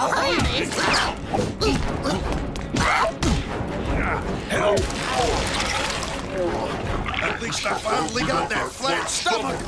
At least I finally got that flat stomach.